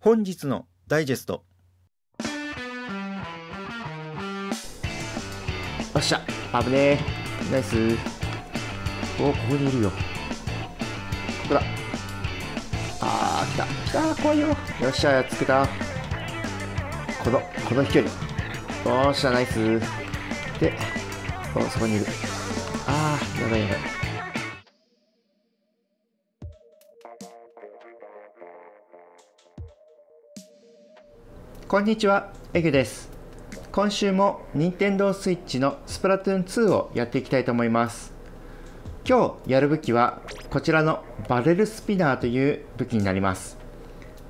本日のダイジェスト。よっしゃ。危ねえ。ナイス。おここにいるよ。ここだ。あー来た。来た怖いよ。よっしゃやっつけた。このこの飛距離。よっしゃナイス。でおそこにいる。あーやばいやばい。こんにちはエギョです。今週も任天堂 switch のスプラトゥーン2をやっていきたいと思います。今日やる武器はこちらのバレルスピナーという武器になります。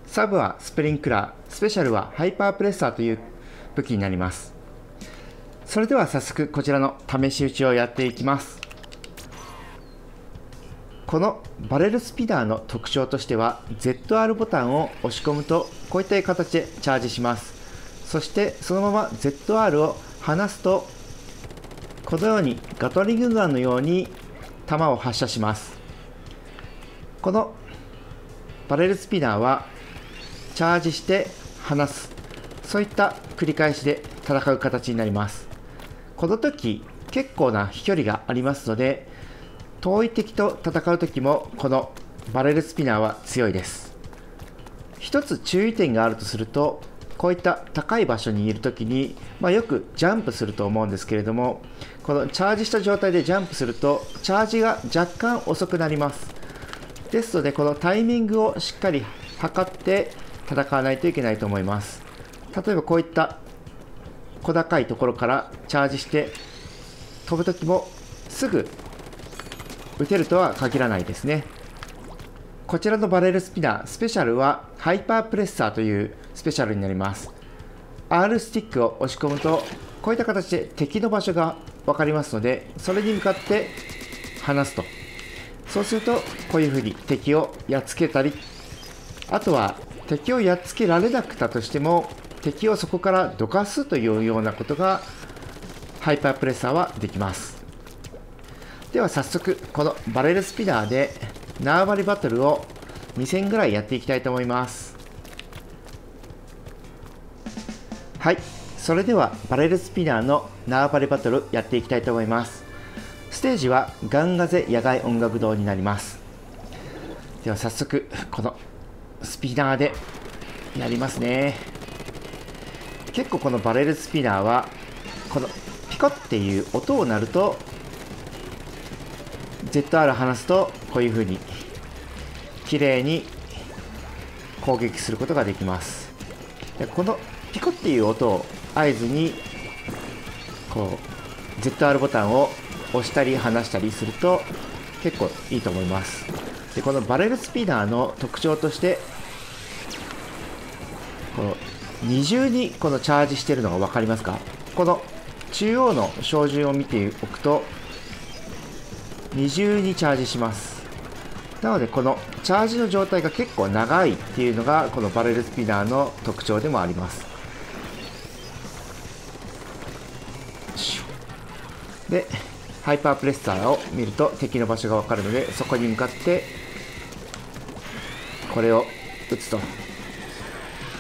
サブはスプリンクラースペシャルはハイパープレッサーという武器になります。それでは早速こちらの試し撃ちをやっていきます。このバレルスピナーの特徴としては ZR ボタンを押し込むとこういった形でチャージします。そしてそのまま ZR を離すとこのようにガトリングガンのように弾を発射します。このバレルスピナーはチャージして離す。そういった繰り返しで戦う形になります。この時結構な飛距離がありますので遠い敵と戦う時もこのバレルスピナーは強いです。一つ注意点があるとするとこういった高い場所にいるときに、まあ、よくジャンプすると思うんですけれどもこのチャージした状態でジャンプするとチャージが若干遅くなります。ですのでこのタイミングをしっかり測って戦わないといけないと思います。例えばこういった小高いところからチャージして飛ぶときもすぐ打てるとは限らないですね。こちらのバレルスピナースペシャルはハイパープレッサーというスペシャルになります。R スティックを押し込むとこういった形で敵の場所が分かりますのでそれに向かって離すと。そうするとこういうふうに敵をやっつけたりあとは敵をやっつけられなくたとしても敵をそこからどかすというようなことがハイパープレッサーはできます。では早速このバレルスピナーで縄張りバトルを2戦ぐらいやっていきたいと思います。はい。それではバレルスピナーの縄張りバトルやっていきたいと思います。ステージはガンガゼ野外音楽堂になります。では早速このスピナーでやりますね。結構このバレルスピナーはこのピコっていう音を鳴ると ZR 離すとこういう風に綺麗に攻撃することができます。でこのピコっていう音を合図にこう ZR ボタンを押したり離したりすると結構いいと思います。でこのバレルスピナーの特徴としてこの二重にこのチャージしてるのが分かりますか？この中央の照準を見ておくと二重にチャージします。なのでこのチャージの状態が結構長いっていうのがこのバレルスピナーの特徴でもあります。でハイパープレッサーを見ると敵の場所が分かるのでそこに向かってこれを打つと、ま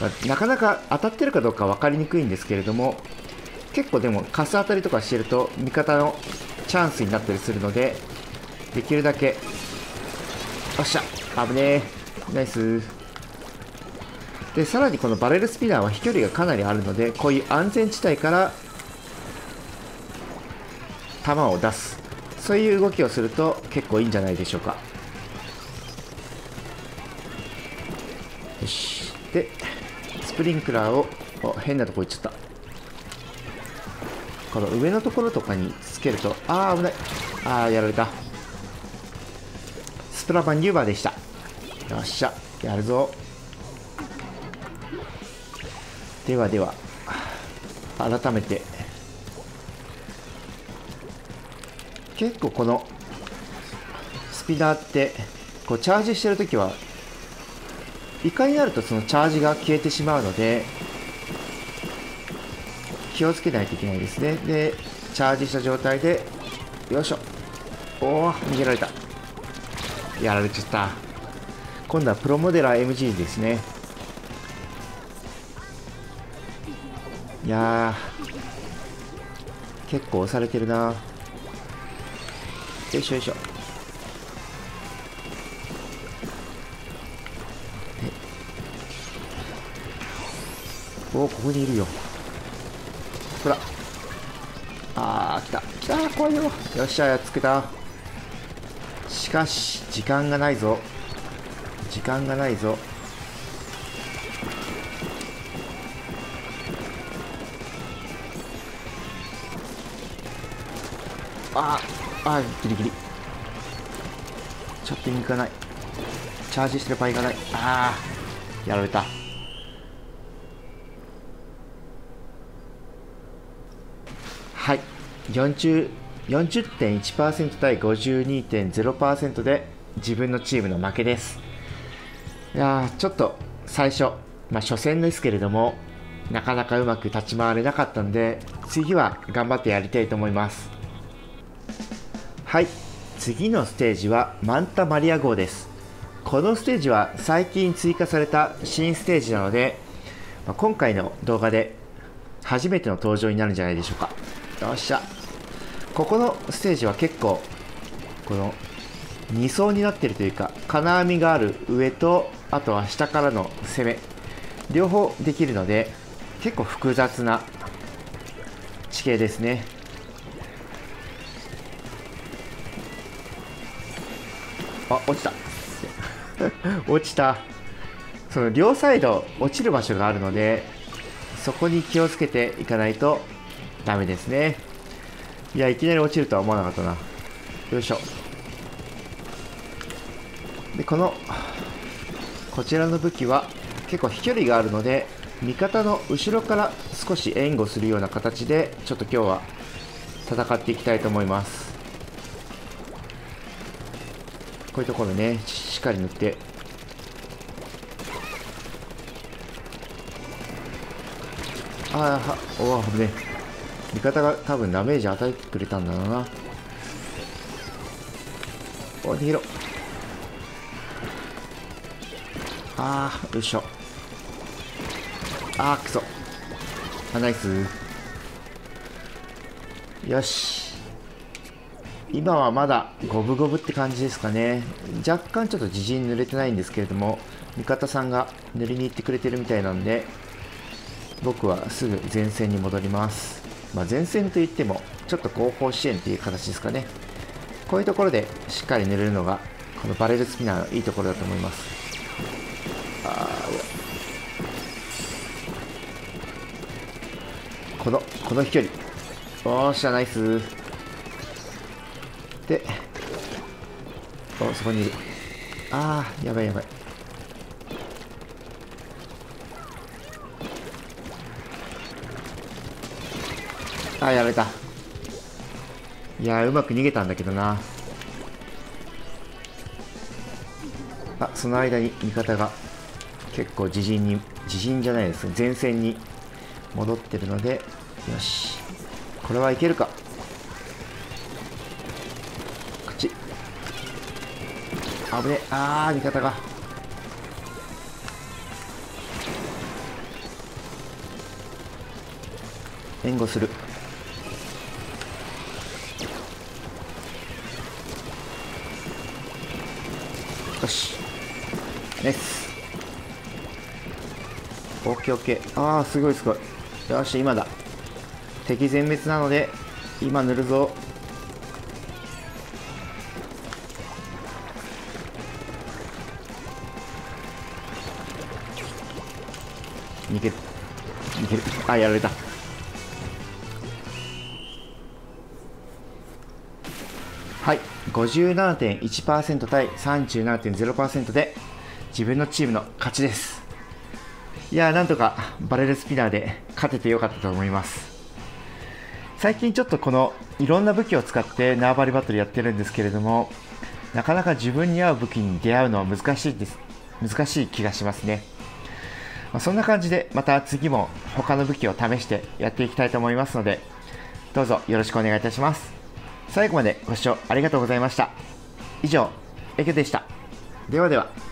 あ、なかなか当たってるかどうか分かりにくいんですけれども結構でもカス当たりとかしてると味方のチャンスになったりするのでできるだけ。よっしゃ。危ねえ。ナイス。でさらにこのバレルスピナーは飛距離がかなりあるのでこういう安全地帯から球を出す。そういう動きをすると結構いいんじゃないでしょうか。よし。でスプリンクラーを変なとこ行っちゃった。この上のところとかにつけるとああ危ない。ああやられた。スプラバンニューバーでした。よっしゃ。やるぞ。ではでは改めて。結構このスピナーってこうチャージしてるときは一回になるとそのチャージが消えてしまうので気をつけないといけないですね。でチャージした状態でよいしょ。おお逃げられた。やられちゃった。今度はプロモデラー MG ですね。いや結構押されてるな。よいしょよいしょ。おおここにいるよ。ほら。ああ来た。来た怖いよ。よっしゃやっつけた。しかし時間がないぞ。時間がないぞ。ああギリギリ。ちょっとに行かない。チャージしてる場合がない。ああやられた。はい。40 40.1%対52.0%で自分のチームの負けです。いやちょっと最初、まあ、初戦ですけれどもなかなかうまく立ち回れなかったんで次は頑張ってやりたいと思います。はい。次のステージはマンタマリア号です。このステージは最近追加された新ステージなので、まあ、今回の動画で初めての登場になるんじゃないでしょうか。よっしゃ。ここのステージは結構この2層になってるというか金網がある上とあとは下からの攻め。両方できるので結構複雑な地形ですね。あ落ちた。落ちた。その両サイド落ちる場所があるのでそこに気をつけていかないとダメですね。いやいきなり落ちるとは思わなかったな。よいしょ。でこのこちらの武器は結構飛距離があるので味方の後ろから少し援護するような形でちょっと今日は戦っていきたいと思います。こういうところねしっかり塗って。ああおお危ね味方が多分ダメージ与えてくれたんだろうな。お逃げろ。ああよいしょ。あーくそ。あナイス。よし。今はまだ五分五分って感じですかね。若干ちょっと自陣濡れてないんですけれども味方さんが塗りに行ってくれてるみたいなんで僕はすぐ前線に戻ります、まあ、前線といってもちょっと後方支援っていう形ですかね。こういうところでしっかり塗れるのがこのバレルスピナーのいいところだと思います。あこのこの飛距離。おーしゃナイスでおそこにいる。あーやばいやばい。あやられた。いやうまく逃げたんだけどな。あその間に味方が結構自陣に自陣じゃないです。前線に戻ってるのでよし。これはいけるか。こっち危ねああ味方が。援護する。よし。ナイスオッケーオッケー。ああすごいすごい。よし今だ。敵全滅なので今塗るぞ。逃げる。逃げる。あやられた。はい。57.1%対37.0%で自分のチームの勝ちです。いやなんとかバレルスピナーで勝ててよかったと思います。最近ちょっとこのいろんな武器を使って縄張りバトルやってるんですけれどもなかなか自分に合う武器に出会うのは難しいです。難しい気がしますね、まあ、そんな感じでまた次も他の武器を試してやっていきたいと思いますのでどうぞよろしくお願いいたします。最後までご視聴ありがとうございました。以上エケでした。ではでは。